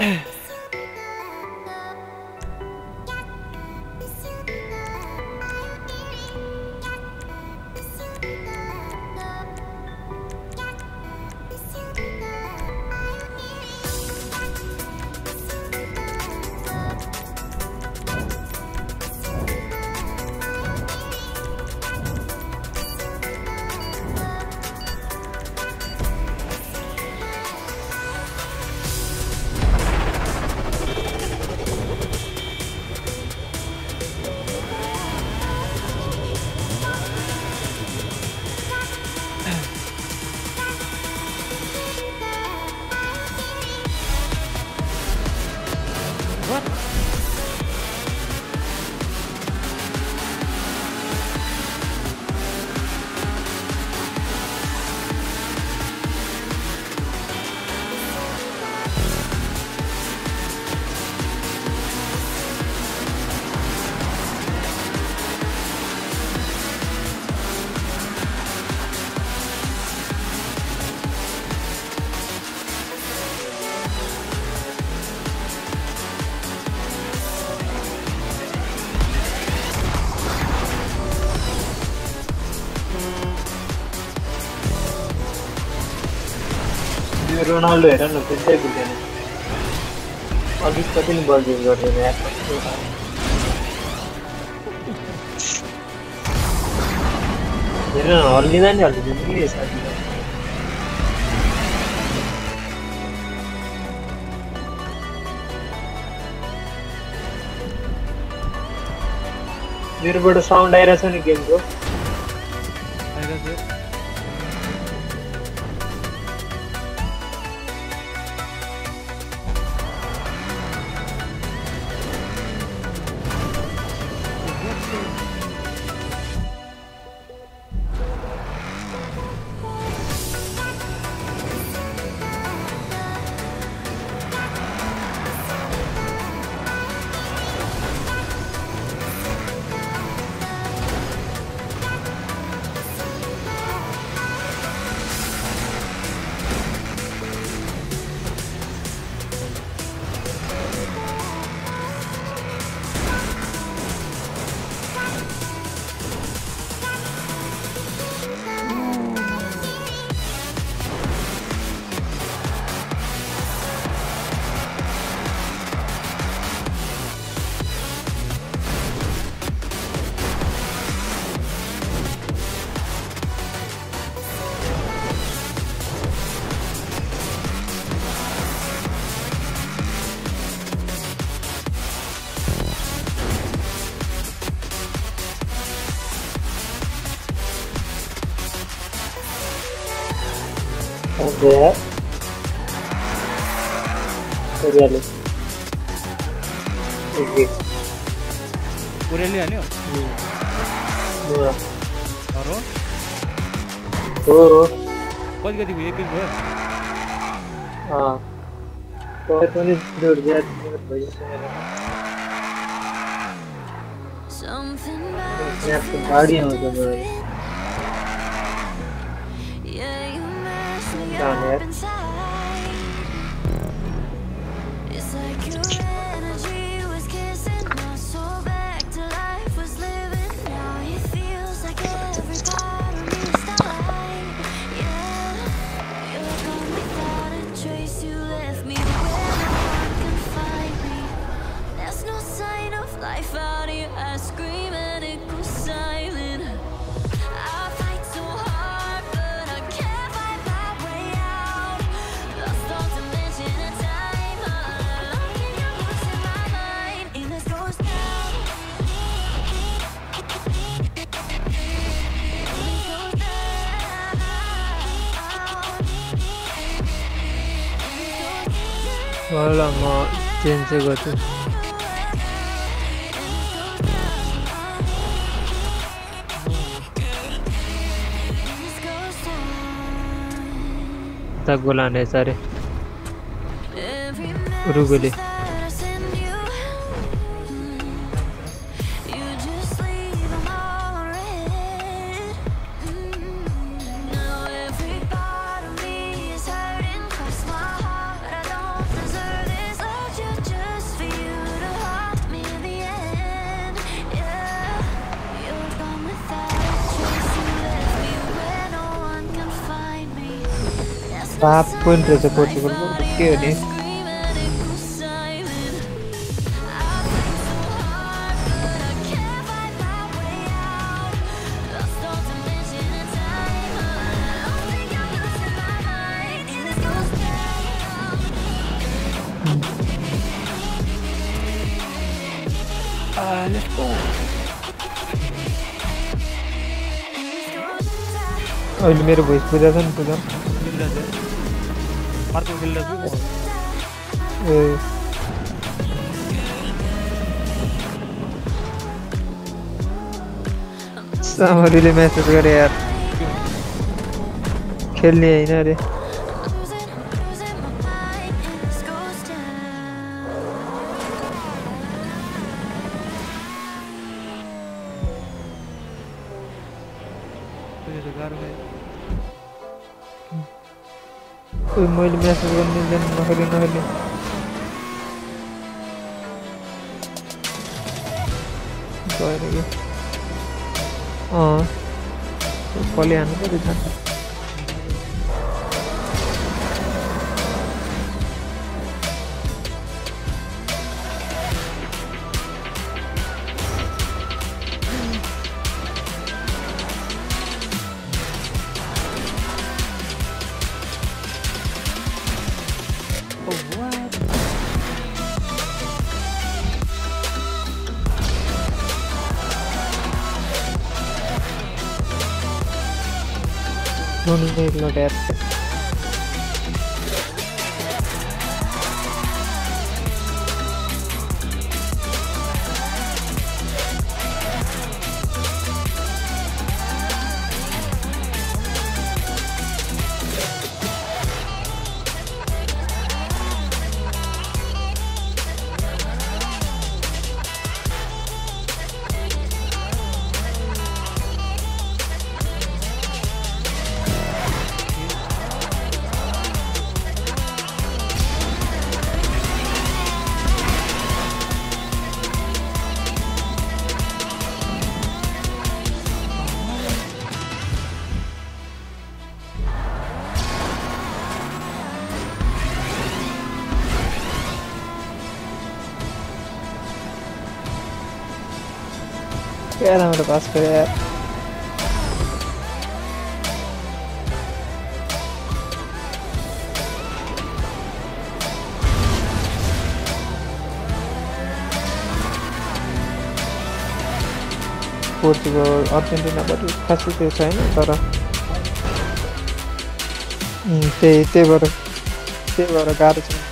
Ugh. यो Ronaldo हेर न बुझ्दै बुझ्दैन अघि कति नि बल युज यार। हेर न हल्लिँदा नि हल्लिँदैन कि साथी मेरोबाट साउन्ड आइरहेछ नि गेमको आइरहेको एक एक पुऱ्याइले हान्यो हो अरू हो कति कति भयो एक एक भयो अँ तपाईँ पनि जोड ज्याद भइसक्यो Something स्न्यापको गाडी Down here. down. ल म चेन्ज चाहिँ गर्छु This goes down. उता गोलाने सारे Every रुगोले Apapun resiko cuma kecil nih. Uh, let's go. Oh, ini mirip boys. Pujasan, pujasan. नि अर्को खेलिरहेको छु ए। सामरीले मेसेज गरे यार। खेल्ने होइन अरे। त्यो त गाह्रो भयो ऊ मैले म्यासेज गर्नु जानु नखेले नखेले गएर कि अँ कहिले हाल्नु पऱ्यो 飲んでるので。क्या राम्रो पास गऱ्यो यार पोर्चुगल अर्जेन्टिनापट्टि खासै त्यो छैन तर त्यही त्यही भएर त्यही भएर गाह्रो छ